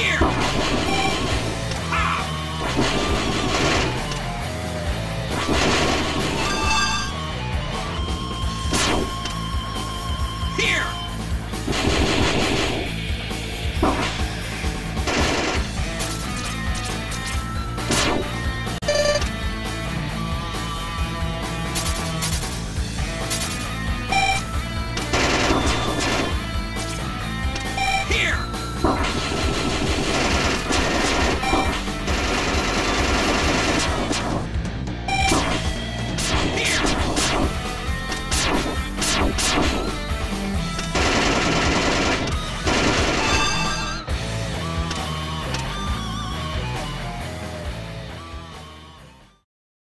Here! Yes!